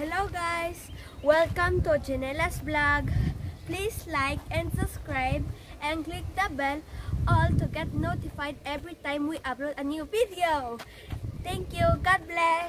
Hello guys! Welcome to Jeanella's vlog. Please like and subscribe and click the bell all to get notified every time we upload a new video. Thank you. God bless.